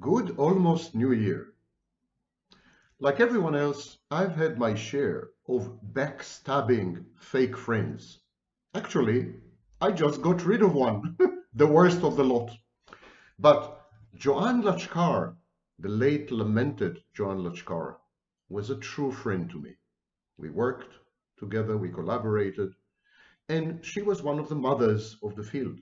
Good almost new year. Like everyone else, I've had my share of backstabbing fake friends. Actually, I just got rid of one, the worst of the lot. But Joanne Lachkar, the late lamented Joanne Lachkar, was a true friend to me. We worked together, we collaborated, and she was one of the mothers of the field.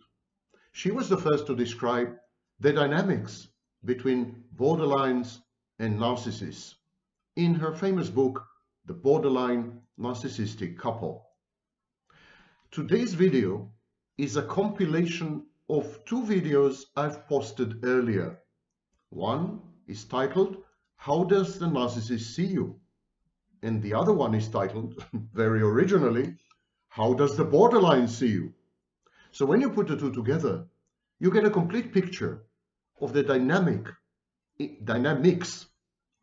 She was the first to describe the dynamics between borderlines and narcissists in her famous book, The Borderline Narcissistic Couple. Today's video is a compilation of two videos I've posted earlier. One is titled, How Does the Narcissist See You? And the other one is titled, very originally, How Does the Borderline See You? So when you put the two together, you get a complete picture of the dynamic dynamics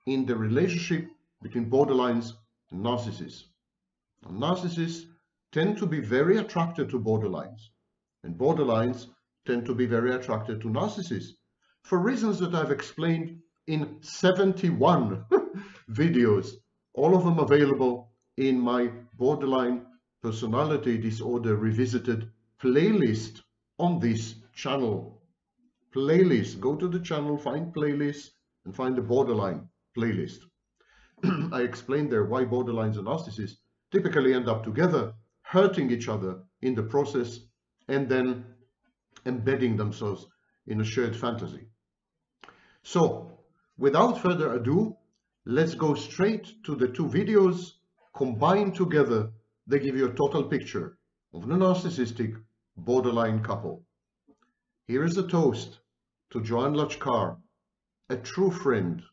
in the relationship between borderlines and narcissists. Narcissists tend to be very attracted to borderlines, and borderlines tend to be very attracted to narcissists for reasons that I've explained in 71 videos, all of them available in my Borderline Personality Disorder Revisited playlist on this channel. Playlist, go to the channel, find playlist, and find the borderline playlist. I explained there why borderlines and narcissists typically end up together, hurting each other in the process, and then embedding themselves in a shared fantasy. So, without further ado, let's go straight to the two videos combined together. They give you a total picture of the narcissistic borderline couple. Here is a toast to Joanne Lachkar, a true friend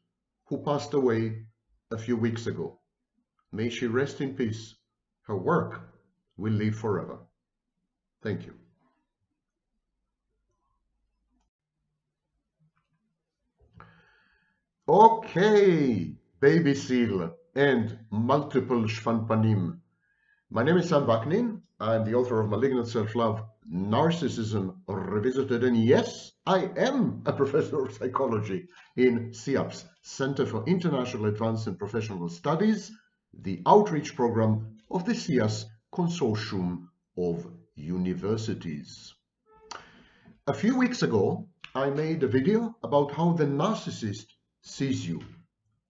who passed away a few weeks ago. May she rest in peace. Her work will live forever. Thank you. Okay, baby seal and multiple shvanpanim. My name is Sam Vaknin. I'm the author of Malignant Self-Love Narcissism Revisited. And yes, I am a professor of psychology in CIAPS, Center for International Advanced and Professional Studies, the outreach program of the CIAS Consortium of Universities. A few weeks ago, I made a video about how the narcissist sees you.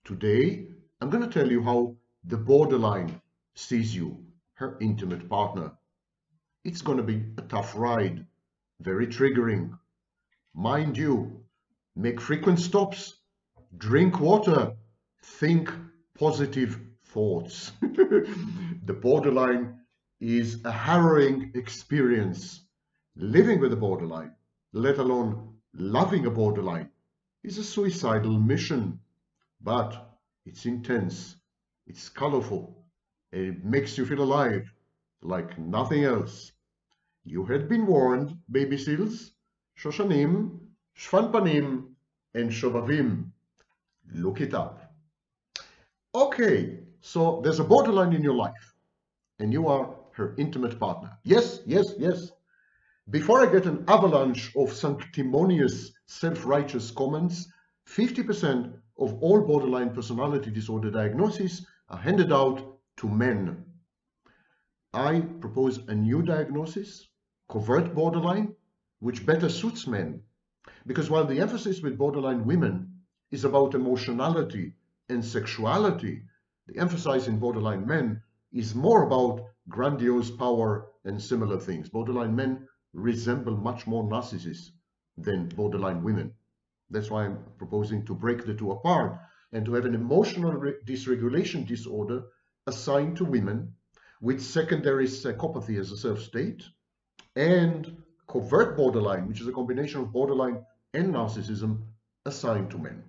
Today, I'm going to tell you how the borderline sees you, her intimate partner. It's going to be a tough ride, very triggering. Mind you, make frequent stops, drink water, think positive thoughts. the borderline is a harrowing experience. Living with a borderline, let alone loving a borderline, is a suicidal mission. But it's intense, it's colorful, it makes you feel alive like nothing else. You had been warned, baby seals, Shoshanim, Shvanpanim, and Shobavim. Look it up. Okay, so there's a borderline in your life, and you are her intimate partner. Yes, yes, yes. Before I get an avalanche of sanctimonious, self-righteous comments, 50% of all borderline personality disorder diagnoses are handed out to men. I propose a new diagnosis covert borderline, which better suits men. Because while the emphasis with borderline women is about emotionality and sexuality, the emphasis in borderline men is more about grandiose power and similar things. Borderline men resemble much more narcissists than borderline women. That's why I'm proposing to break the two apart and to have an emotional dysregulation disorder assigned to women with secondary psychopathy as a self-state and covert borderline, which is a combination of borderline and narcissism assigned to men.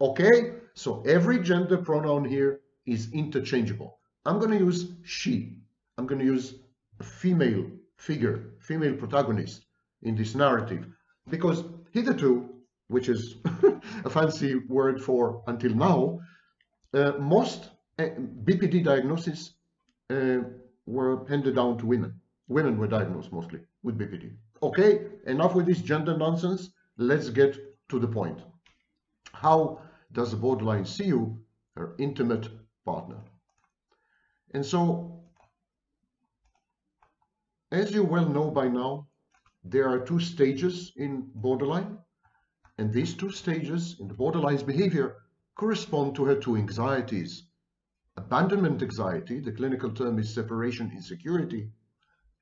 Okay, so every gender pronoun here is interchangeable. I'm going to use she. I'm going to use a female figure, female protagonist in this narrative because hitherto, which is a fancy word for until now, uh, most uh, BPD diagnoses uh, were handed down to women women were diagnosed mostly with BPD. Okay, enough with this gender nonsense. Let's get to the point. How does borderline see you, her intimate partner? And so, as you well know by now, there are two stages in borderline, and these two stages in the borderline's behavior correspond to her two anxieties. Abandonment anxiety, the clinical term is separation insecurity,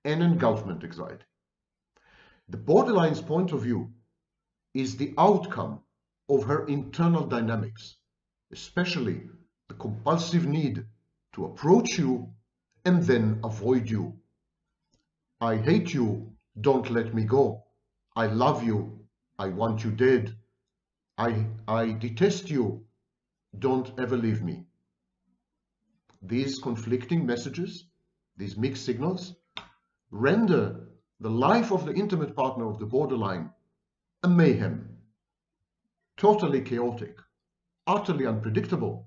and engulfment anxiety. The borderline's point of view is the outcome of her internal dynamics, especially the compulsive need to approach you and then avoid you. I hate you, don't let me go. I love you, I want you dead. I, I detest you, don't ever leave me. These conflicting messages, these mixed signals, render the life of the intimate partner of the borderline a mayhem, totally chaotic, utterly unpredictable,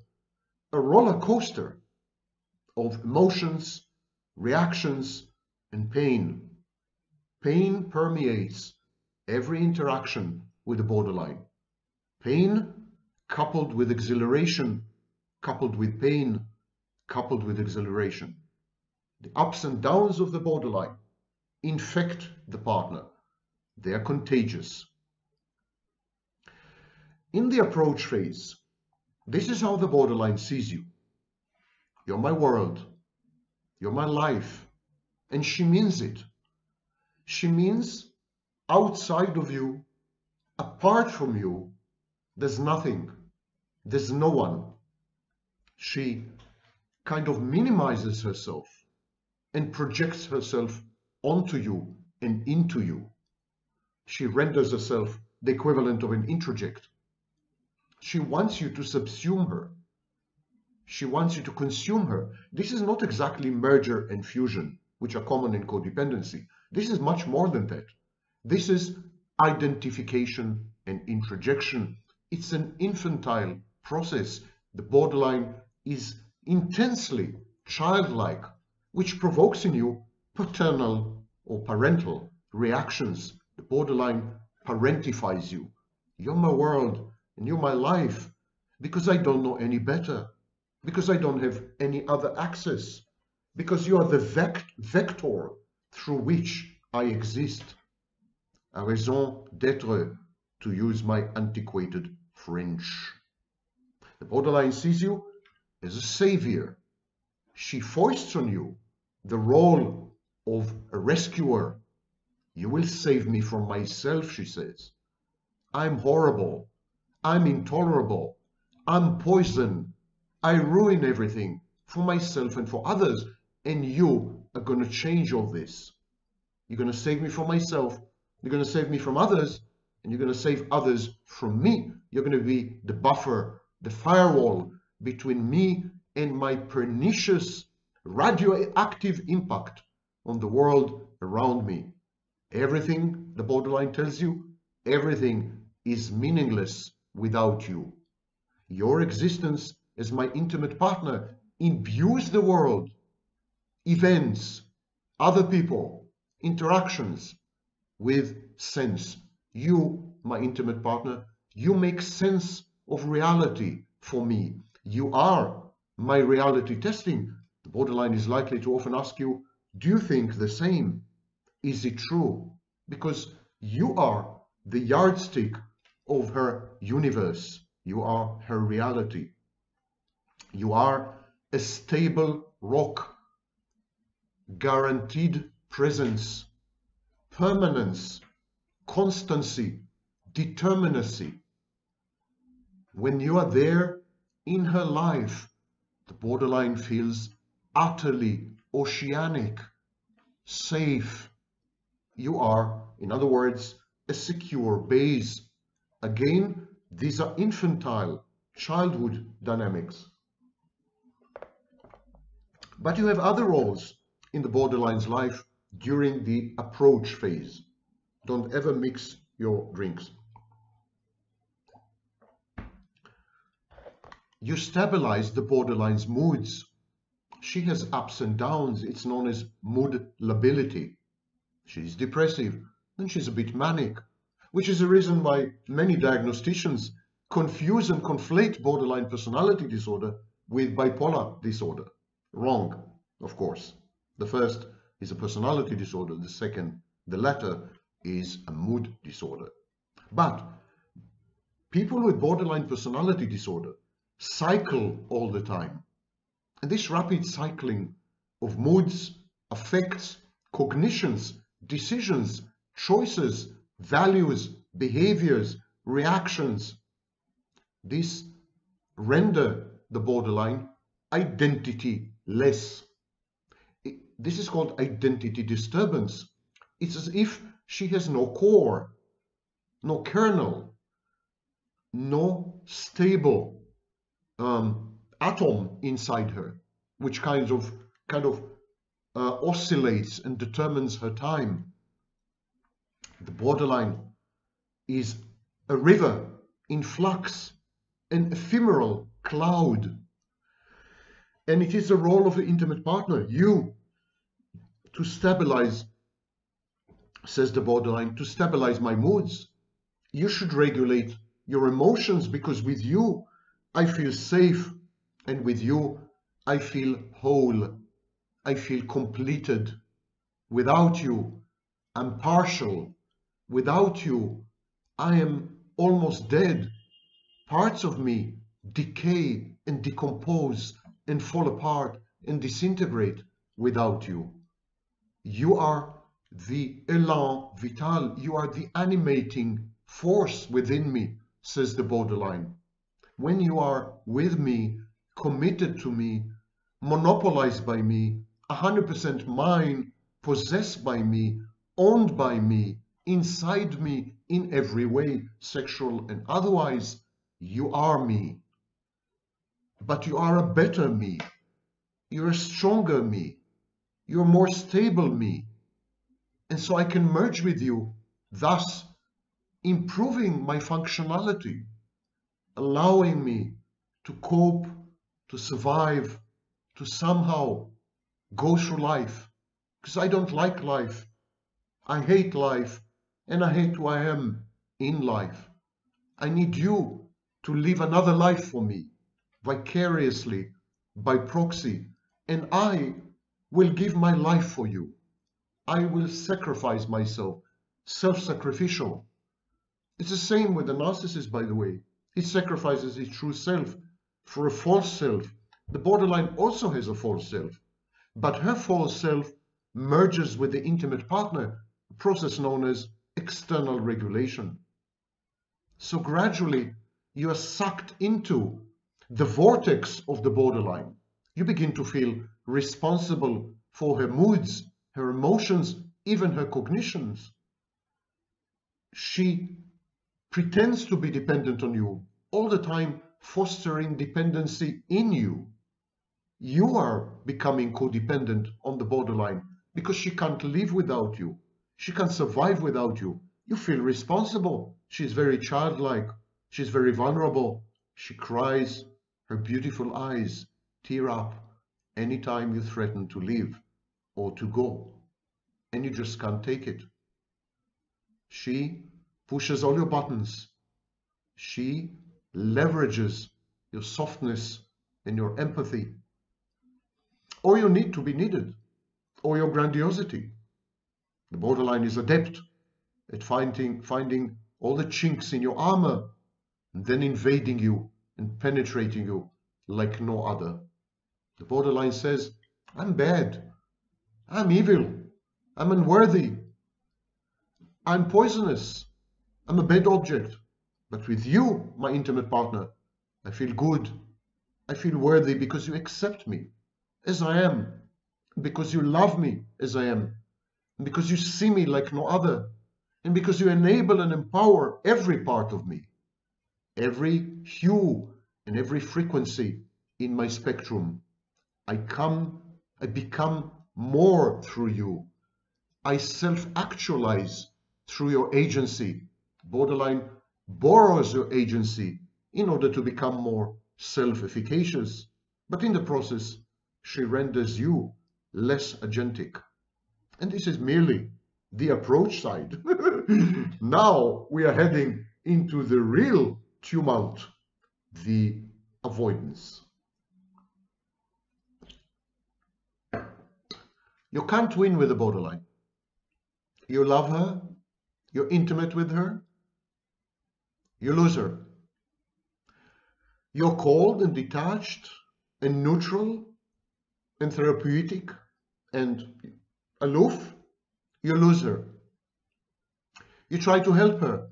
a roller coaster of emotions, reactions, and pain. Pain permeates every interaction with the borderline. Pain coupled with exhilaration, coupled with pain, coupled with exhilaration. The ups and downs of the borderline infect the partner. They are contagious. In the approach phase, this is how the borderline sees you. You're my world. You're my life. And she means it. She means outside of you, apart from you, there's nothing. There's no one. She kind of minimizes herself and projects herself onto you and into you. She renders herself the equivalent of an introject. She wants you to subsume her. She wants you to consume her. This is not exactly merger and fusion, which are common in codependency. This is much more than that. This is identification and introjection. It's an infantile process. The borderline is intensely childlike, which provokes in you paternal or parental reactions. The borderline parentifies you. You're my world and you're my life because I don't know any better, because I don't have any other access, because you are the vect vector through which I exist. A raison d'être, to use my antiquated French. The borderline sees you as a savior. She foists on you the role of a rescuer. You will save me from myself, she says. I'm horrible. I'm intolerable. I'm poison. I ruin everything for myself and for others. And you are going to change all this. You're going to save me from myself. You're going to save me from others. And you're going to save others from me. You're going to be the buffer, the firewall between me and my pernicious radioactive impact on the world around me. Everything, the borderline tells you, everything is meaningless without you. Your existence as my intimate partner imbues the world, events, other people, interactions with sense. You, my intimate partner, you make sense of reality for me. You are my reality testing. The borderline is likely to often ask you, do you think the same? Is it true? Because you are the yardstick of her universe. You are her reality. You are a stable rock, guaranteed presence, permanence, constancy, determinacy. When you are there in her life, the borderline feels utterly oceanic, safe. You are, in other words, a secure base. Again, these are infantile childhood dynamics. But you have other roles in the borderline's life during the approach phase. Don't ever mix your drinks. You stabilize the borderline's moods she has ups and downs. It's known as mood lability. She's depressive and she's a bit manic, which is a reason why many diagnosticians confuse and conflate borderline personality disorder with bipolar disorder. Wrong, of course. The first is a personality disorder. The second, the latter, is a mood disorder. But people with borderline personality disorder cycle all the time. And this rapid cycling of moods, affects, cognitions, decisions, choices, values, behaviors, reactions, this render the borderline identity-less. This is called identity disturbance. It's as if she has no core, no kernel, no stable um, atom inside her, which kind of kind of uh, oscillates and determines her time. The borderline is a river in flux, an ephemeral cloud. And it is the role of the intimate partner, you, to stabilize, says the borderline, to stabilize my moods. You should regulate your emotions because with you, I feel safe. And with you, I feel whole. I feel completed. Without you, I'm partial. Without you, I am almost dead. Parts of me decay and decompose and fall apart and disintegrate without you. You are the élan vital, you are the animating force within me, says the borderline. When you are with me, committed to me, monopolized by me, 100% mine, possessed by me, owned by me, inside me in every way, sexual and otherwise, you are me. But you are a better me. You're a stronger me. You're more stable me. And so I can merge with you, thus improving my functionality, allowing me to cope, to survive, to somehow go through life. Because I don't like life. I hate life and I hate who I am in life. I need you to live another life for me, vicariously, by proxy, and I will give my life for you. I will sacrifice myself, self-sacrificial. It's the same with the narcissist, by the way. He sacrifices his true self for a false self. The borderline also has a false self, but her false self merges with the intimate partner, a process known as external regulation. So gradually, you are sucked into the vortex of the borderline. You begin to feel responsible for her moods, her emotions, even her cognitions. She pretends to be dependent on you, all the time fostering dependency in you. You are becoming codependent on the borderline because she can't live without you. She can't survive without you. You feel responsible. She's very childlike. She's very vulnerable. She cries. Her beautiful eyes tear up anytime you threaten to leave or to go. And you just can't take it. She pushes all your buttons. She leverages your softness and your empathy. Or your need to be needed. Or your grandiosity. The borderline is adept at finding, finding all the chinks in your armor and then invading you and penetrating you like no other. The borderline says, I'm bad. I'm evil. I'm unworthy. I'm poisonous. I'm a bad object. But with you, my intimate partner, I feel good. I feel worthy because you accept me as I am, because you love me as I am, because you see me like no other, and because you enable and empower every part of me, every hue and every frequency in my spectrum. I come, I become more through you. I self-actualize through your agency. Borderline borrows your agency in order to become more self-efficacious. But in the process, she renders you less agentic. And this is merely the approach side. now we are heading into the real tumult, the avoidance. You can't win with a borderline. You love her, you're intimate with her, you lose her. You're cold and detached and neutral and therapeutic and aloof, you lose her. You try to help her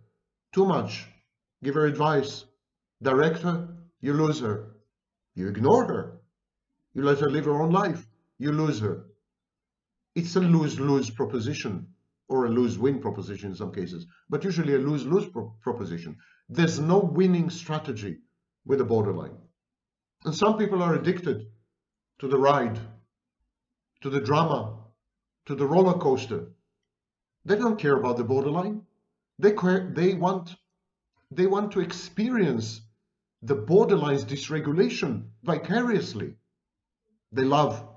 too much, give her advice, direct her, you lose her. You ignore her, you let her live her own life, you lose her. It's a lose-lose proposition or a lose-win proposition in some cases, but usually a lose-lose pro proposition. There's no winning strategy with a borderline. And some people are addicted to the ride, to the drama, to the roller coaster. They don't care about the borderline. They, they, want, they want to experience the borderline's dysregulation vicariously. They love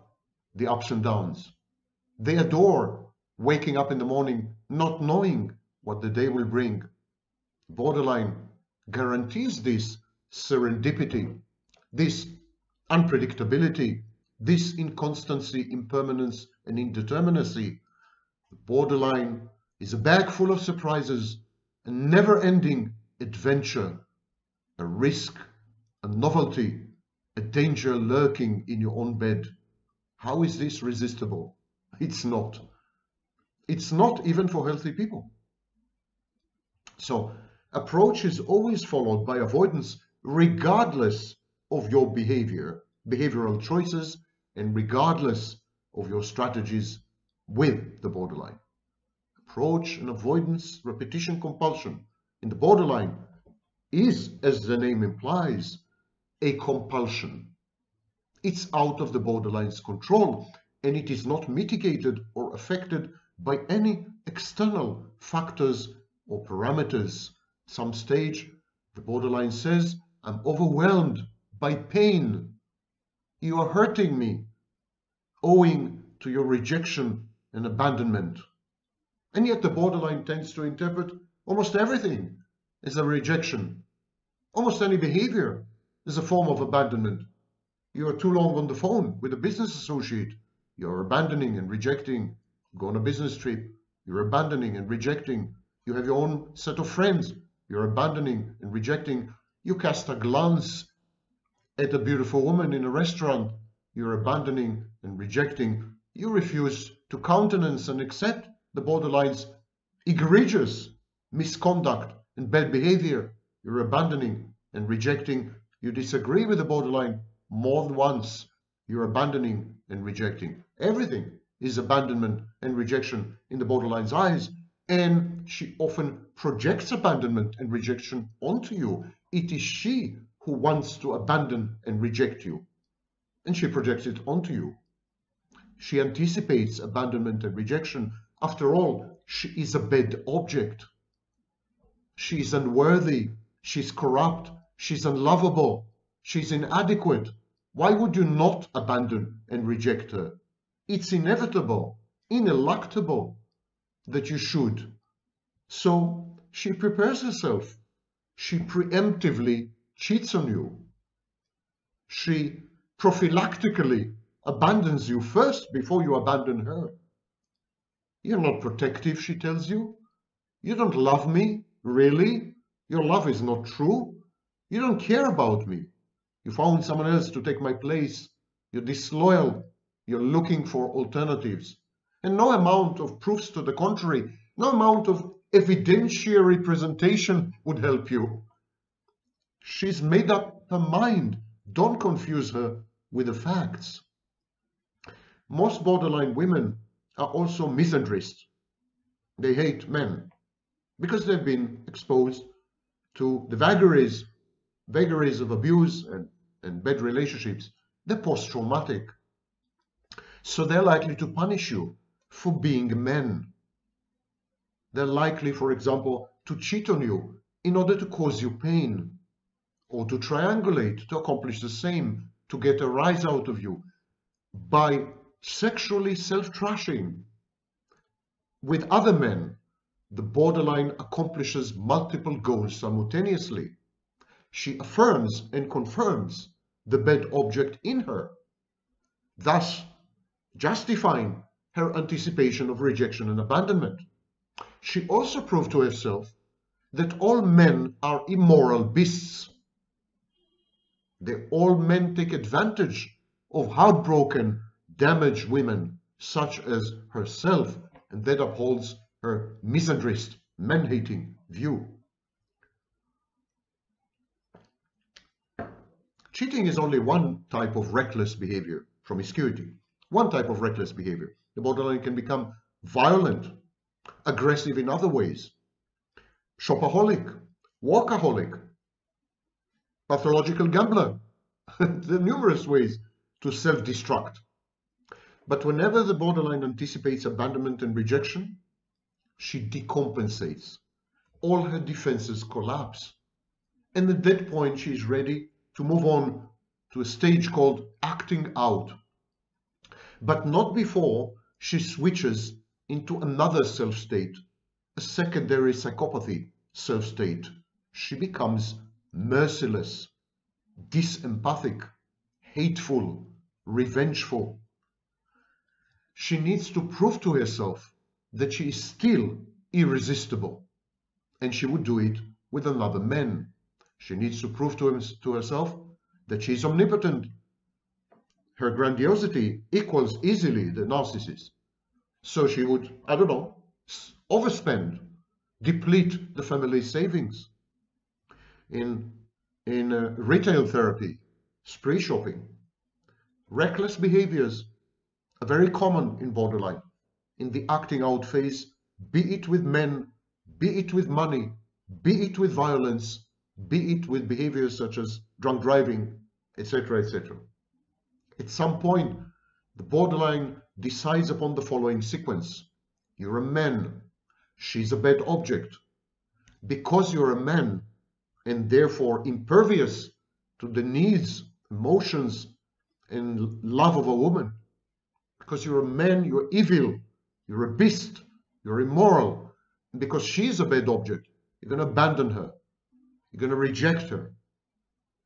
the ups and downs. They adore waking up in the morning not knowing what the day will bring. Borderline guarantees this serendipity, this unpredictability, this inconstancy, impermanence, and indeterminacy. Borderline is a bag full of surprises, a never-ending adventure, a risk, a novelty, a danger lurking in your own bed. How is this resistible? It's not. It's not even for healthy people. So approach is always followed by avoidance regardless of your behavior, behavioral choices, and regardless of your strategies with the borderline. Approach and avoidance, repetition, compulsion in the borderline is, as the name implies, a compulsion. It's out of the borderline's control and it is not mitigated or affected by any external factors or parameters. Some stage, the borderline says, I'm overwhelmed by pain. You are hurting me, owing to your rejection and abandonment. And yet the borderline tends to interpret almost everything as a rejection. Almost any behavior is a form of abandonment. You are too long on the phone with a business associate you're abandoning and rejecting. Go on a business trip. You're abandoning and rejecting. You have your own set of friends. You're abandoning and rejecting. You cast a glance at a beautiful woman in a restaurant. You're abandoning and rejecting. You refuse to countenance and accept the borderline's egregious misconduct and bad behavior. You're abandoning and rejecting. You disagree with the borderline more than once. You're abandoning and rejecting. Everything is abandonment and rejection in the borderline's eyes. And she often projects abandonment and rejection onto you. It is she who wants to abandon and reject you. And she projects it onto you. She anticipates abandonment and rejection. After all, she is a bad object. She is unworthy. She's corrupt. She's unlovable. She's inadequate. Why would you not abandon and reject her? It's inevitable, ineluctable that you should. So she prepares herself. She preemptively cheats on you. She prophylactically abandons you first before you abandon her. You're not protective, she tells you. You don't love me, really? Your love is not true. You don't care about me. You found someone else to take my place. You're disloyal. You're looking for alternatives. And no amount of proofs to the contrary, no amount of evidentiary presentation would help you. She's made up her mind. Don't confuse her with the facts. Most borderline women are also misandrists. They hate men because they've been exposed to the vagaries, vagaries of abuse and, and bad relationships. They're post-traumatic. So they're likely to punish you for being men. They're likely, for example, to cheat on you in order to cause you pain, or to triangulate to accomplish the same, to get a rise out of you, by sexually self-trashing. With other men, the borderline accomplishes multiple goals simultaneously. She affirms and confirms the bad object in her, thus justifying her anticipation of rejection and abandonment. She also proved to herself that all men are immoral beasts. They all men take advantage of heartbroken, damaged women such as herself, and that upholds her misandrist, man-hating view. Cheating is only one type of reckless behavior, promiscuity. One type of reckless behavior. The borderline can become violent, aggressive in other ways, shopaholic, workaholic, pathological gambler. there are numerous ways to self-destruct. But whenever the borderline anticipates abandonment and rejection, she decompensates. All her defenses collapse. And at that point, she is ready to move on to a stage called acting out. But not before she switches into another self-state, a secondary psychopathy self-state. She becomes merciless, disempathic, hateful, revengeful. She needs to prove to herself that she is still irresistible, and she would do it with another man. She needs to prove to, him, to herself that she is omnipotent. Her grandiosity equals easily the narcissist. So she would, I don't know, overspend, deplete the family savings. In, in uh, retail therapy, spree shopping, reckless behaviors are very common in borderline. In the acting out phase, be it with men, be it with money, be it with violence, be it with behaviors such as drunk driving, etc., etc. At some point, the borderline decides upon the following sequence. You're a man. She's a bad object. Because you're a man and therefore impervious to the needs, emotions, and love of a woman, because you're a man, you're evil, you're a beast, you're immoral, and because she's a bad object, you're going to abandon her, you're going to reject her.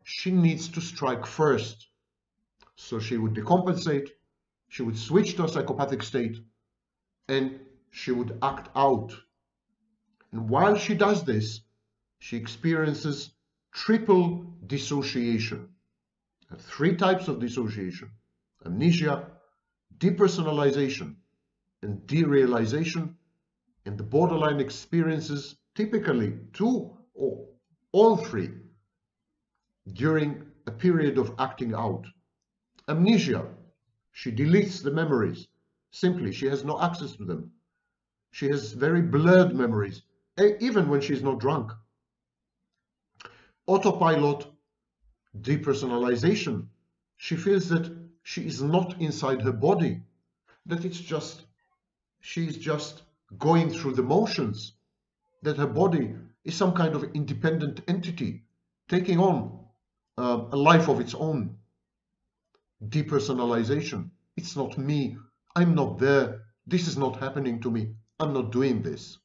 She needs to strike first. So she would decompensate, she would switch to a psychopathic state and she would act out. And while she does this, she experiences triple dissociation. Three types of dissociation amnesia, depersonalization, and derealization. And the borderline experiences typically two or all three during a period of acting out. Amnesia she deletes the memories. Simply, she has no access to them. She has very blurred memories, even when she's not drunk. Autopilot, depersonalization. She feels that she is not inside her body, that it's just, she's just going through the motions, that her body is some kind of independent entity taking on uh, a life of its own depersonalization. It's not me. I'm not there. This is not happening to me. I'm not doing this.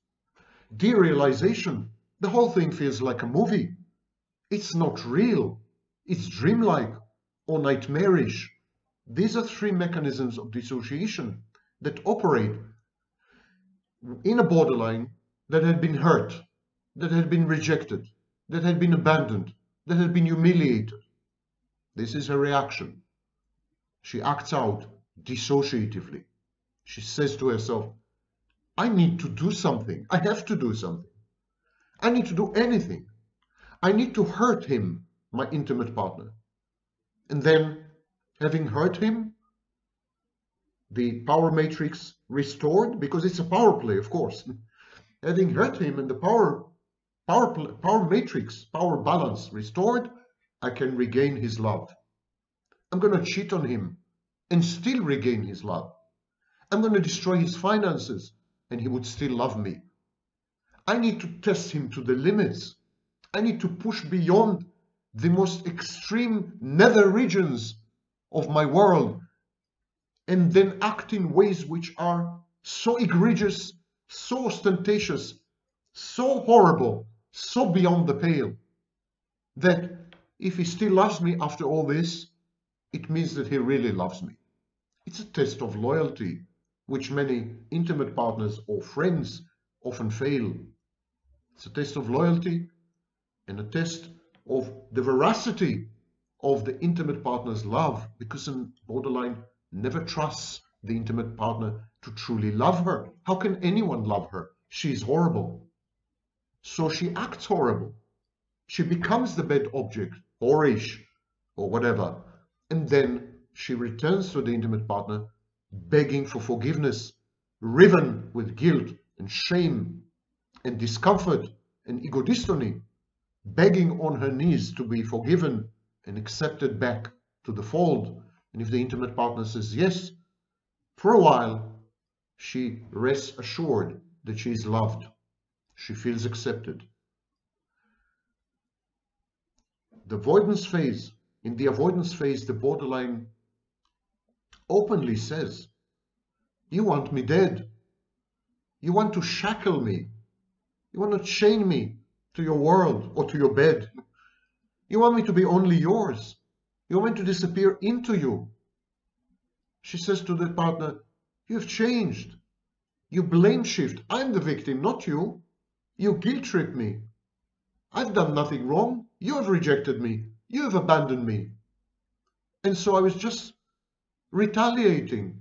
Derealization. The whole thing feels like a movie. It's not real. It's dreamlike or nightmarish. These are three mechanisms of dissociation that operate in a borderline that had been hurt, that had been rejected, that had been abandoned, that had been humiliated. This is a reaction. She acts out dissociatively. She says to herself, I need to do something. I have to do something. I need to do anything. I need to hurt him, my intimate partner. And then, having hurt him, the power matrix restored, because it's a power play, of course. having hurt him and the power, power, power matrix, power balance restored, I can regain his love. I'm going to cheat on him and still regain his love. I'm going to destroy his finances and he would still love me. I need to test him to the limits. I need to push beyond the most extreme nether regions of my world and then act in ways which are so egregious, so ostentatious, so horrible, so beyond the pale that if he still loves me after all this, it means that he really loves me. It's a test of loyalty, which many intimate partners or friends often fail. It's a test of loyalty and a test of the veracity of the intimate partner's love because a borderline never trusts the intimate partner to truly love her. How can anyone love her? She's horrible. So she acts horrible. She becomes the bad object, whorish, or whatever. And then she returns to the intimate partner begging for forgiveness, riven with guilt and shame and discomfort and ego dystony, begging on her knees to be forgiven and accepted back to the fold. And if the intimate partner says yes, for a while, she rests assured that she is loved. She feels accepted. The avoidance phase, in the avoidance phase, the borderline openly says, you want me dead. You want to shackle me. You want to chain me to your world or to your bed. You want me to be only yours. You want me to disappear into you. She says to the partner, you have changed. You blame shift. I'm the victim, not you. You guilt trip me. I've done nothing wrong. You have rejected me. You have abandoned me. And so I was just retaliating.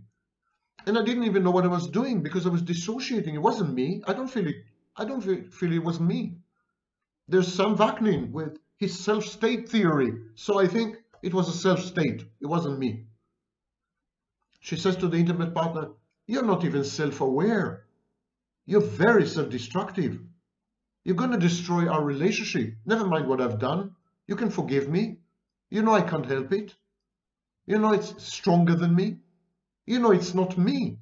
And I didn't even know what I was doing because I was dissociating. It wasn't me. I don't feel it. I don't feel it was me. There's Sam Vaknin with his self-state theory. So I think it was a self-state. It wasn't me. She says to the intimate partner, you're not even self-aware. You're very self-destructive. You're going to destroy our relationship. Never mind what I've done. You can forgive me. You know I can't help it. You know it's stronger than me. You know it's not me.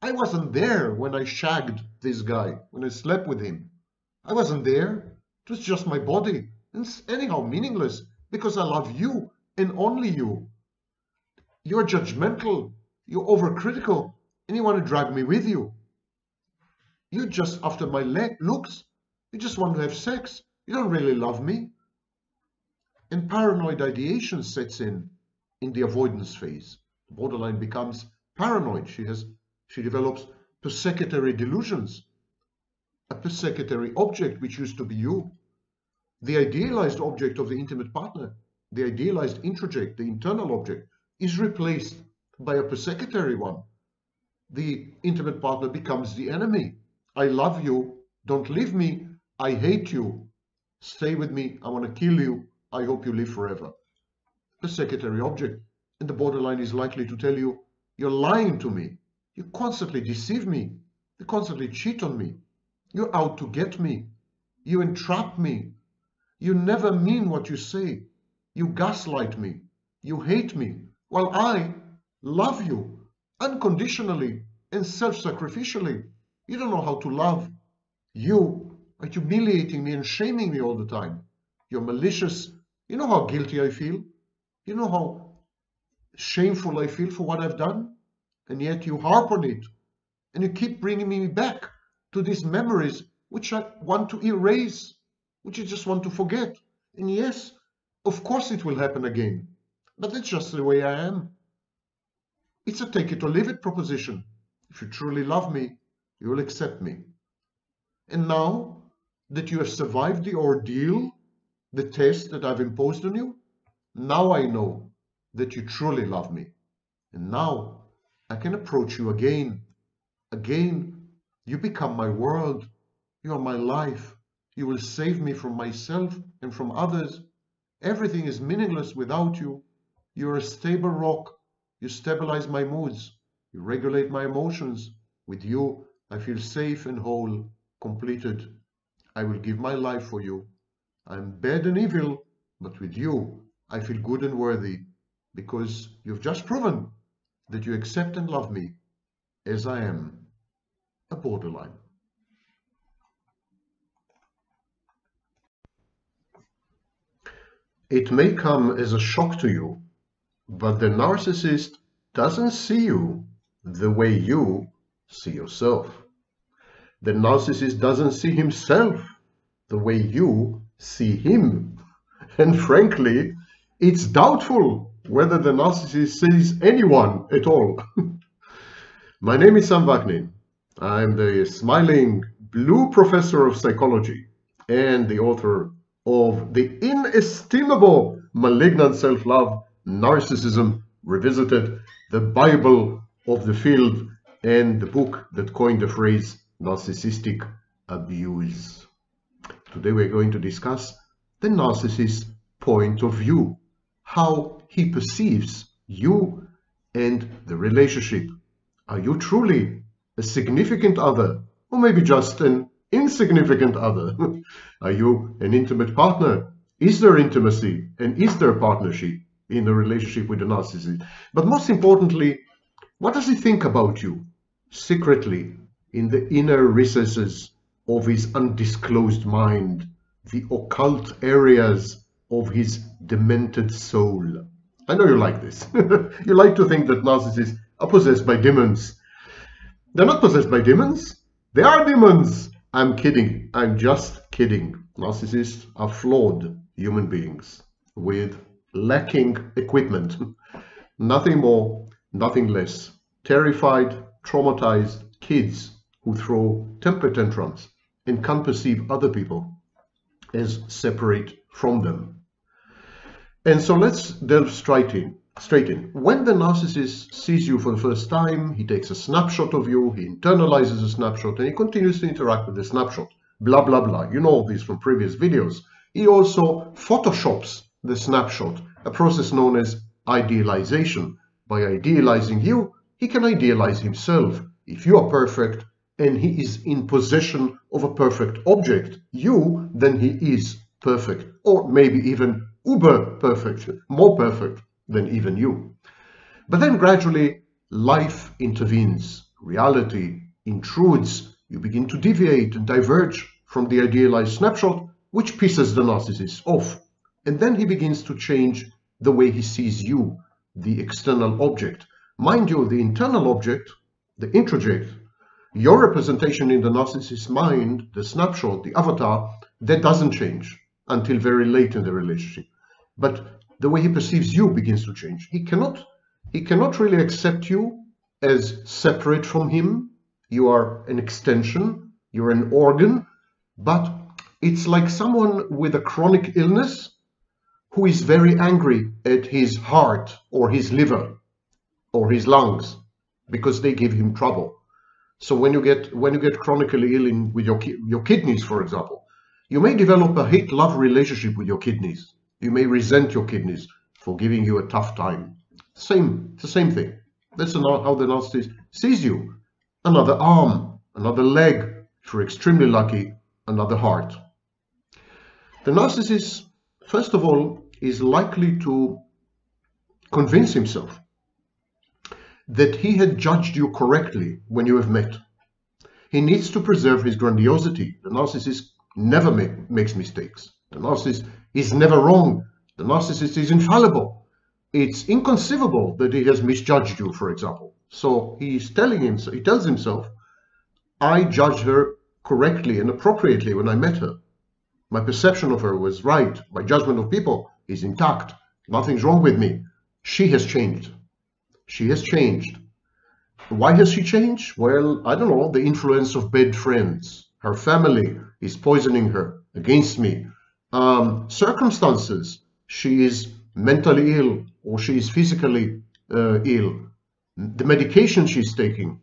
I wasn't there when I shagged this guy, when I slept with him. I wasn't there. It was just my body. And it's anyhow meaningless because I love you and only you. You're judgmental, you're overcritical, and you want to drag me with you. You just, after my looks, you just want to have sex. You don't really love me. And paranoid ideation sets in in the avoidance phase. The borderline becomes paranoid. She has, she develops persecutory delusions. A persecutory object which used to be you. The idealized object of the intimate partner, the idealized introject, the internal object, is replaced by a persecutory one. The intimate partner becomes the enemy. I love you. Don't leave me. I hate you. Stay with me. I want to kill you. I hope you live forever. Persecutory object. And the borderline is likely to tell you, you're lying to me. You constantly deceive me. You constantly cheat on me. You're out to get me. You entrap me. You never mean what you say. You gaslight me. You hate me while I love you unconditionally and self-sacrificially. You don't know how to love. You are humiliating me and shaming me all the time. You're malicious. You know how guilty I feel. You know how shameful I feel for what I've done. And yet you harp on it. And you keep bringing me back to these memories which I want to erase, which I just want to forget. And yes, of course it will happen again. But that's just the way I am. It's a take it or leave it proposition. If you truly love me, you will accept me. And now that you have survived the ordeal, the test that I've imposed on you, now I know that you truly love me. And now I can approach you again. Again, you become my world. You are my life. You will save me from myself and from others. Everything is meaningless without you. You're a stable rock. You stabilize my moods. You regulate my emotions. With you, I feel safe and whole, completed. I will give my life for you. I am bad and evil, but with you, I feel good and worthy, because you've just proven that you accept and love me as I am, a borderline. It may come as a shock to you but the narcissist doesn't see you the way you see yourself. The narcissist doesn't see himself the way you see him. And frankly, it's doubtful whether the narcissist sees anyone at all. My name is Sam Vaknin. I'm the smiling blue professor of psychology and the author of the inestimable Malignant Self-Love, Narcissism Revisited, the Bible of the field, and the book that coined the phrase narcissistic abuse. Today we're going to discuss the narcissist's point of view, how he perceives you and the relationship. Are you truly a significant other, or maybe just an insignificant other? Are you an intimate partner? Is there intimacy and is there partnership in the relationship with the narcissist? But most importantly, what does he think about you secretly in the inner recesses of his undisclosed mind, the occult areas of his demented soul? I know you like this. you like to think that narcissists are possessed by demons. They're not possessed by demons. They are demons. I'm kidding. I'm just kidding. Narcissists are flawed human beings with lacking equipment. nothing more, nothing less. Terrified, traumatized kids who throw temper tantrums and can't perceive other people as separate from them. And so let's delve straight in. Straight in. When the narcissist sees you for the first time, he takes a snapshot of you, he internalizes a snapshot, and he continues to interact with the snapshot. Blah, blah, blah. You know all this from previous videos. He also photoshops the snapshot, a process known as idealization. By idealizing you, he can idealize himself. If you are perfect and he is in possession of a perfect object, you, then he is perfect. Or maybe even uber perfect, more perfect than even you. But then gradually life intervenes, reality intrudes, you begin to deviate and diverge from the idealized snapshot, which pisses the narcissist off. And then he begins to change the way he sees you, the external object. Mind you, the internal object, the introject, your representation in the narcissist's mind, the snapshot, the avatar, that doesn't change until very late in the relationship but the way he perceives you begins to change. He cannot, he cannot really accept you as separate from him. You are an extension, you're an organ, but it's like someone with a chronic illness who is very angry at his heart or his liver or his lungs because they give him trouble. So when you get when you get chronically ill in, with your your kidneys, for example, you may develop a hate-love relationship with your kidneys. You may resent your kidneys for giving you a tough time. Same, it's the same thing. That's how the narcissist sees you. Another arm, another leg, if you're extremely lucky, another heart. The narcissist, first of all, is likely to convince himself that he had judged you correctly when you have met. He needs to preserve his grandiosity. The narcissist never make, makes mistakes. The narcissist is never wrong. The narcissist is infallible. It's inconceivable that he has misjudged you, for example. So he's telling him, he tells himself, I judged her correctly and appropriately when I met her. My perception of her was right. My judgment of people is intact. Nothing's wrong with me. She has changed. She has changed. Why has she changed? Well, I don't know, the influence of bad friends. Her family is poisoning her against me um, circumstances, she is mentally ill or she is physically uh, ill, the medication she's taking,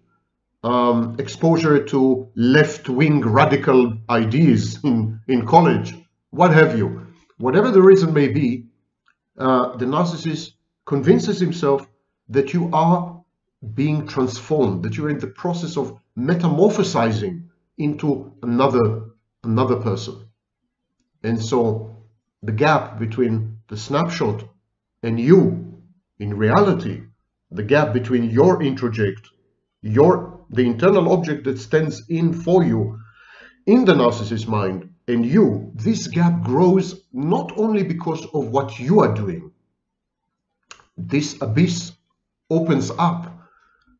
um, exposure to left-wing radical ideas in, in college, what have you. Whatever the reason may be, uh, the narcissist convinces himself that you are being transformed, that you're in the process of metamorphosizing into another, another person. And so the gap between the snapshot and you in reality, the gap between your introject, your the internal object that stands in for you in the narcissist's mind and you, this gap grows not only because of what you are doing. This abyss opens up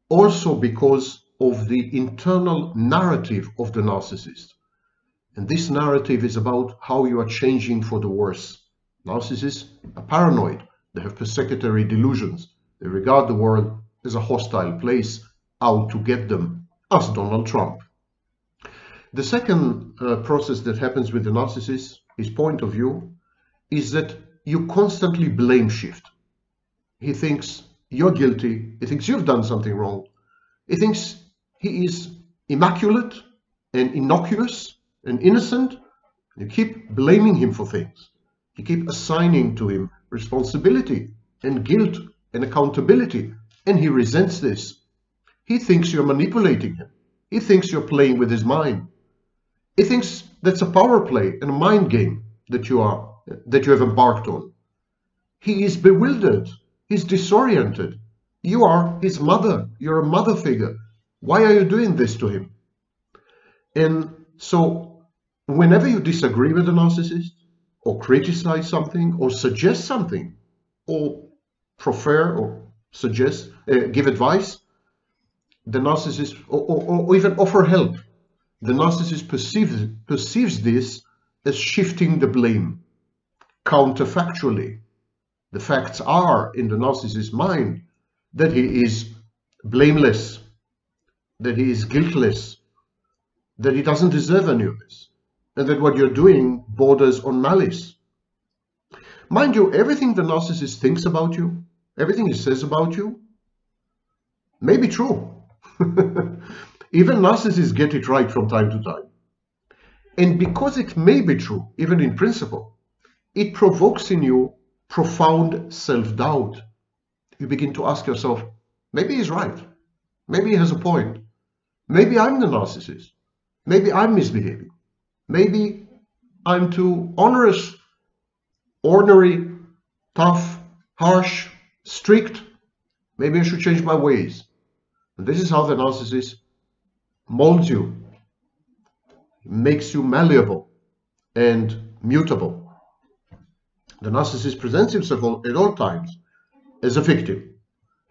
also because of the internal narrative of the narcissist. And this narrative is about how you are changing for the worse. Narcissists are paranoid. They have persecutory delusions. They regard the world as a hostile place out to get them, as Donald Trump. The second uh, process that happens with the narcissist, his point of view, is that you constantly blame shift. He thinks you're guilty. He thinks you've done something wrong. He thinks he is immaculate and innocuous and innocent. You keep blaming him for things. You keep assigning to him responsibility and guilt and accountability. And he resents this. He thinks you're manipulating him. He thinks you're playing with his mind. He thinks that's a power play and a mind game that you are that you have embarked on. He is bewildered. He's disoriented. You are his mother. You're a mother figure. Why are you doing this to him? And so, whenever you disagree with a narcissist, or criticize something, or suggest something, or prefer or suggest, uh, give advice, the narcissist, or, or, or even offer help, the narcissist perceives, perceives this as shifting the blame counterfactually. The facts are in the narcissist's mind that he is blameless, that he is guiltless, that he doesn't deserve any of this, and that what you're doing borders on malice. Mind you, everything the narcissist thinks about you, everything he says about you, may be true. even narcissists get it right from time to time. And because it may be true, even in principle, it provokes in you profound self-doubt. You begin to ask yourself, maybe he's right. Maybe he has a point. Maybe I'm the narcissist. Maybe I'm misbehaving. Maybe I'm too onerous, ordinary, tough, harsh, strict. Maybe I should change my ways. And this is how the narcissist molds you, makes you malleable and mutable. The narcissist presents himself at all times as a victim,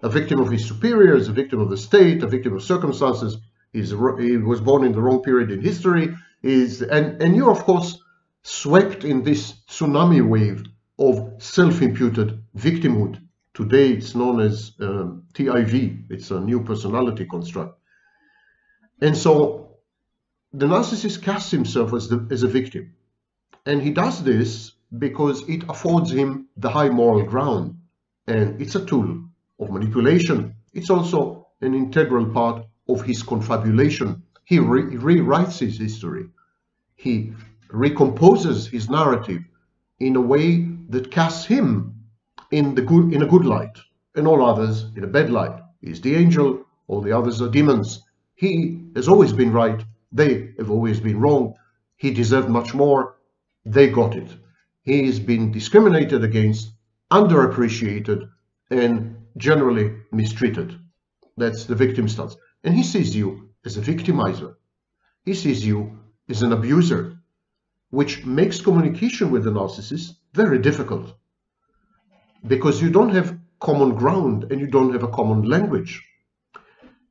a victim of his superiors, a victim of the state, a victim of circumstances. He's, he was born in the wrong period in history. Is and, and you're, of course, swept in this tsunami wave of self-imputed victimhood. Today, it's known as um, TIV. It's a new personality construct. And so the narcissist casts himself as, the, as a victim. And he does this because it affords him the high moral ground and it's a tool of manipulation. It's also an integral part of his confabulation. He re rewrites his history. He recomposes his narrative in a way that casts him in the good in a good light and all others in a bad light. He's the angel, all the others are demons. He has always been right, they have always been wrong. He deserved much more, they got it he has been discriminated against, underappreciated, and generally mistreated. That's the victim stance. And he sees you as a victimizer. He sees you as an abuser, which makes communication with the narcissist very difficult because you don't have common ground and you don't have a common language.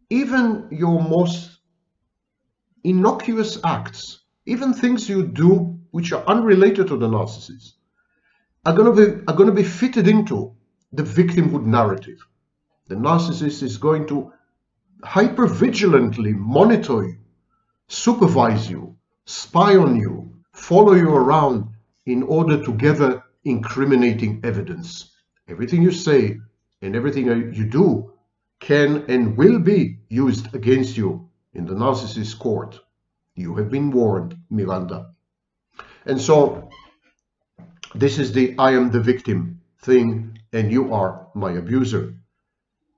Even your most innocuous acts, even things you do which are unrelated to the narcissist are going to be, are going to be fitted into the victimhood narrative. The narcissist is going to hyper-vigilantly monitor you, supervise you, spy on you, follow you around in order to gather incriminating evidence. Everything you say and everything you do can and will be used against you in the narcissist court. You have been warned, Miranda. And so this is the I am the victim thing and you are my abuser.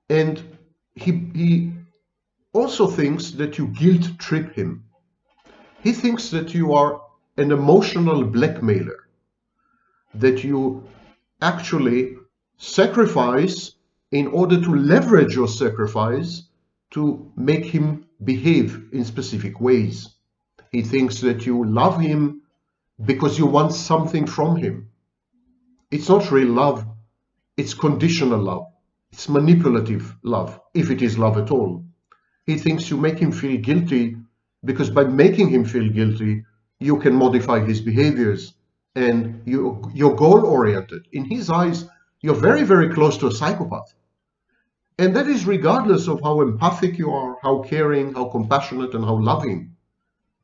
And he, he also thinks that you guilt trip him. He thinks that you are an emotional blackmailer, that you actually sacrifice in order to leverage your sacrifice to make him behave in specific ways. He thinks that you love him because you want something from him. It's not real love, it's conditional love. It's manipulative love, if it is love at all. He thinks you make him feel guilty because by making him feel guilty, you can modify his behaviors and you, you're goal oriented. In his eyes, you're very, very close to a psychopath. And that is regardless of how empathic you are, how caring, how compassionate, and how loving.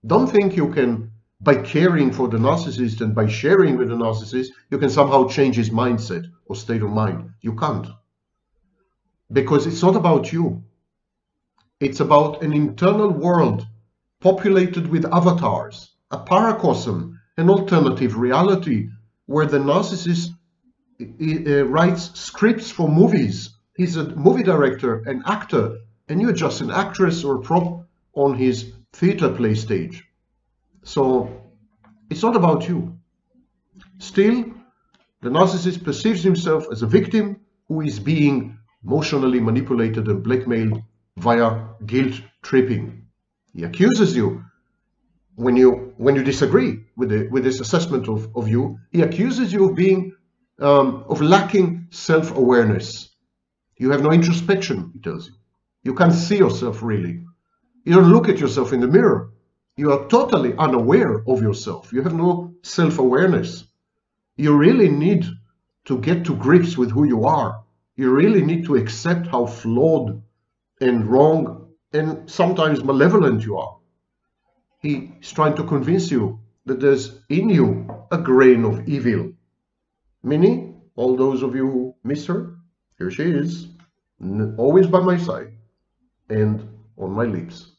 Don't think you can, by caring for the narcissist and by sharing with the narcissist, you can somehow change his mindset or state of mind. You can't. Because it's not about you. It's about an internal world populated with avatars, a paracosm, an alternative reality where the narcissist uh, writes scripts for movies. He's a movie director, an actor, and you're just an actress or a prop on his theater play stage. So it's not about you. Still, the narcissist perceives himself as a victim who is being emotionally manipulated and blackmailed via guilt tripping. He accuses you when you when you disagree with the, with this assessment of, of you. He accuses you of being um, of lacking self-awareness. You have no introspection, he tells you. You can't see yourself really. You don't look at yourself in the mirror. You are totally unaware of yourself. You have no self-awareness. You really need to get to grips with who you are. You really need to accept how flawed and wrong and sometimes malevolent you are. He's trying to convince you that there's in you a grain of evil. Minnie, all those of you who miss her, here she is, always by my side and on my lips.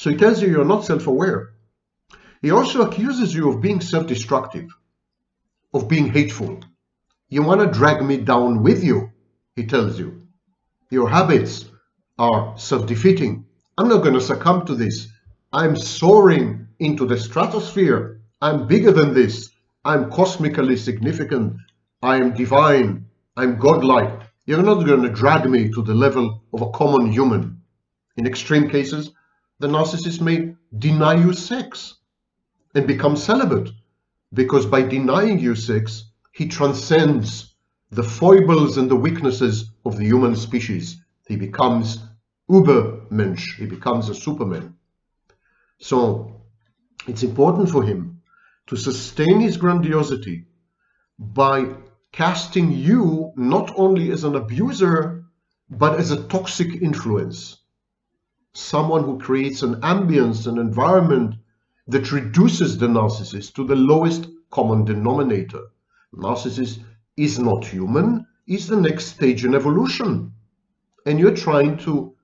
So he tells you you're not self-aware. He also accuses you of being self-destructive, of being hateful. You want to drag me down with you, he tells you. Your habits are self-defeating. I'm not going to succumb to this. I'm soaring into the stratosphere. I'm bigger than this. I'm cosmically significant. I am divine. I'm godlike. You're not going to drag me to the level of a common human. In extreme cases, the narcissist may deny you sex and become celibate because by denying you sex, he transcends the foibles and the weaknesses of the human species. He becomes Ubermensch, he becomes a superman. So it's important for him to sustain his grandiosity by casting you not only as an abuser, but as a toxic influence. Someone who creates an ambience, an environment that reduces the narcissist to the lowest common denominator. Narcissist is not human, is the next stage in evolution. And you're trying to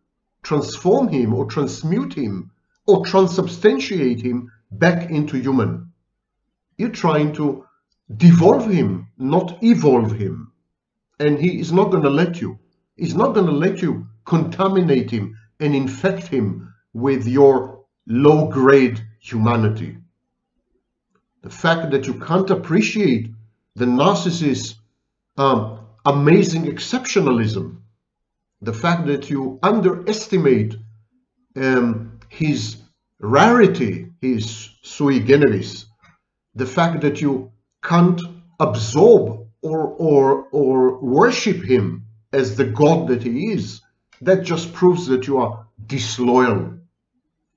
transform him or transmute him or transubstantiate him back into human. You're trying to devolve him, not evolve him. And he is not going to let you. He's not going to let you contaminate him and infect him with your low-grade humanity. The fact that you can't appreciate the narcissist's um, amazing exceptionalism, the fact that you underestimate um, his rarity, his sui generis, the fact that you can't absorb or, or, or worship him as the God that he is, that just proves that you are disloyal.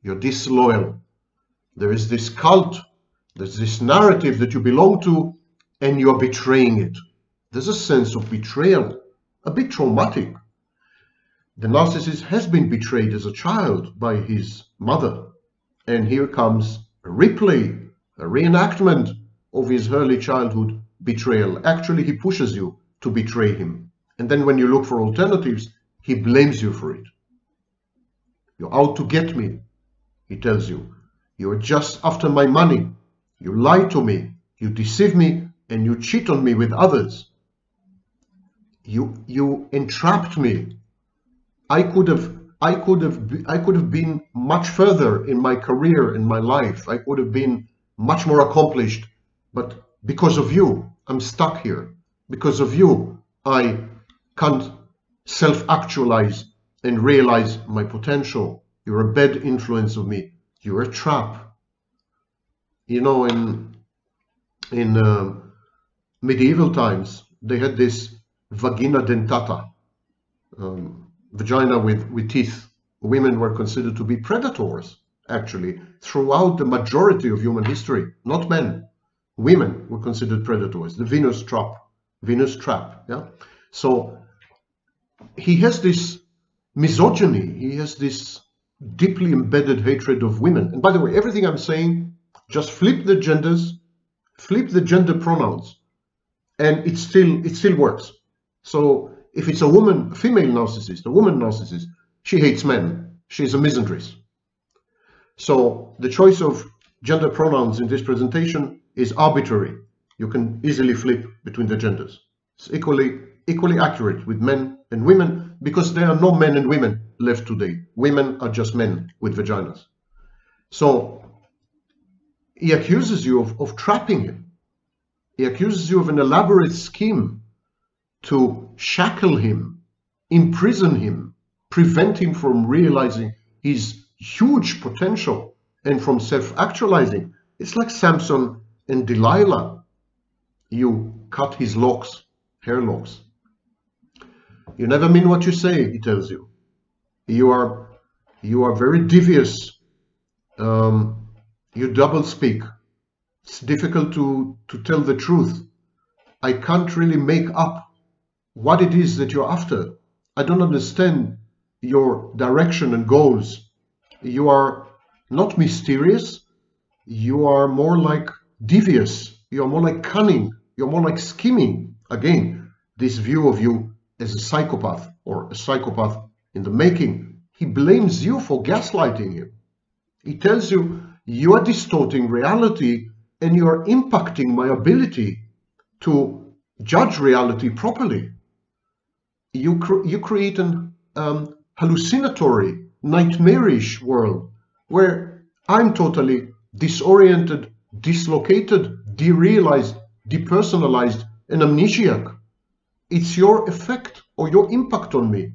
You're disloyal. There is this cult, there's this narrative that you belong to, and you're betraying it. There's a sense of betrayal, a bit traumatic. The narcissist has been betrayed as a child by his mother. And here comes a replay, a reenactment of his early childhood betrayal. Actually, he pushes you to betray him. And then when you look for alternatives, he blames you for it. You're out to get me, he tells you. You're just after my money. You lie to me. You deceive me and you cheat on me with others. You, you entrapped me. I could have I could have I could have been much further in my career in my life. I could have been much more accomplished, but because of you, I'm stuck here. Because of you, I can't self-actualize and realize my potential. You're a bad influence of me. You're a trap. You know, in in uh, medieval times, they had this vagina dentata, um, vagina with, with teeth. Women were considered to be predators, actually, throughout the majority of human history, not men. Women were considered predators, the Venus trap, Venus trap, yeah? So he has this misogyny, he has this deeply embedded hatred of women. And by the way, everything I'm saying, just flip the genders, flip the gender pronouns, and it still it still works. So if it's a woman, a female narcissist, a woman narcissist, she hates men. She's a misandrist. So the choice of gender pronouns in this presentation is arbitrary. You can easily flip between the genders. It's equally equally accurate with men and women because there are no men and women left today. Women are just men with vaginas. So he accuses you of, of trapping him. He accuses you of an elaborate scheme to shackle him, imprison him, prevent him from realizing his huge potential and from self-actualizing. It's like Samson and Delilah. You cut his locks, hair locks. You never mean what you say, he tells you. You are, you are very devious. Um, you double speak. It's difficult to, to tell the truth. I can't really make up what it is that you're after. I don't understand your direction and goals. You are not mysterious. You are more like devious. You're more like cunning. You're more like scheming. Again, this view of you as a psychopath or a psychopath in the making. He blames you for gaslighting him. He tells you you are distorting reality and you are impacting my ability to judge reality properly. You, cr you create an um, hallucinatory, nightmarish world where I'm totally disoriented, dislocated, derealized, depersonalized, and amnesiac. It's your effect or your impact on me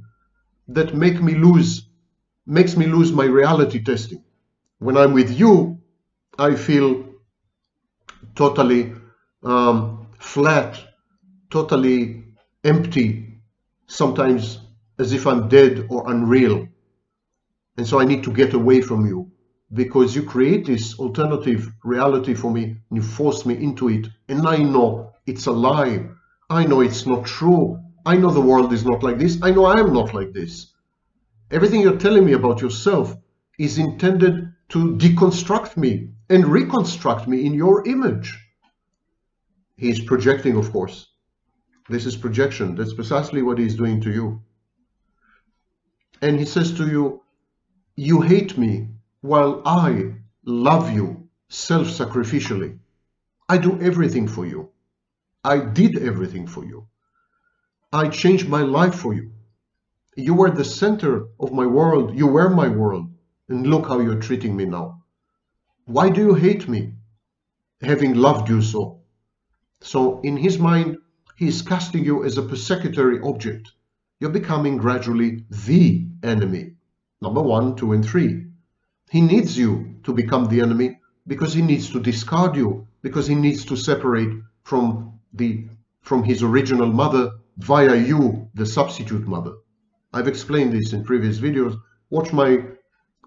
that make me lose, makes me lose my reality testing. When I'm with you, I feel totally um, flat, totally empty, sometimes as if I'm dead or unreal. And so I need to get away from you because you create this alternative reality for me and you force me into it. And I know it's a lie. I know it's not true. I know the world is not like this. I know I am not like this. Everything you're telling me about yourself is intended to deconstruct me and reconstruct me in your image. He is projecting, of course. This is projection. That's precisely what he's doing to you. And he says to you, You hate me while I love you self sacrificially. I do everything for you. I did everything for you. I changed my life for you. You were the center of my world. You were my world. And look how you're treating me now. Why do you hate me, having loved you so? So, in his mind, he is casting you as a persecutory object. You're becoming gradually the enemy. Number one, two, and three. He needs you to become the enemy because he needs to discard you, because he needs to separate from the from his original mother via you, the substitute mother. I've explained this in previous videos. Watch my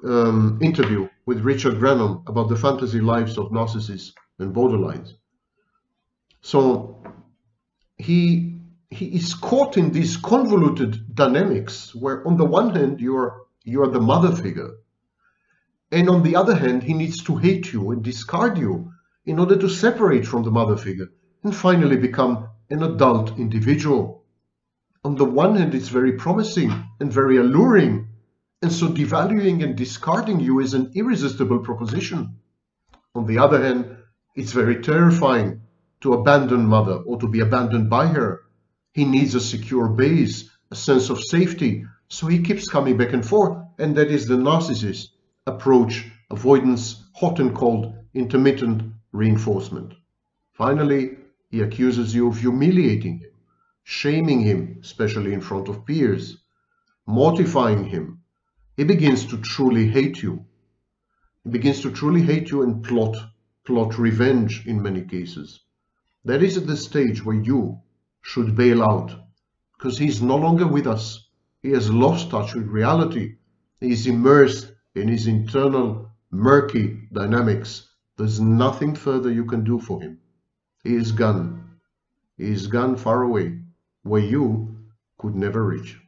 um, interview with Richard Grannon about the fantasy lives of narcissists and borderlines. So he he is caught in these convoluted dynamics where on the one hand you're you're the mother figure and on the other hand he needs to hate you and discard you in order to separate from the mother figure and finally become an adult individual. On the one hand, it's very promising and very alluring, and so devaluing and discarding you is an irresistible proposition. On the other hand, it's very terrifying to abandon mother or to be abandoned by her. He needs a secure base, a sense of safety, so he keeps coming back and forth, and that is the narcissist approach, avoidance, hot and cold, intermittent reinforcement. Finally, he accuses you of humiliating him, shaming him, especially in front of peers, mortifying him. He begins to truly hate you. He begins to truly hate you and plot, plot revenge in many cases. That is at the stage where you should bail out because he's no longer with us. He has lost touch with reality. He is immersed in his internal murky dynamics, there's nothing further you can do for him. He is gone. He is gone far away, where you could never reach.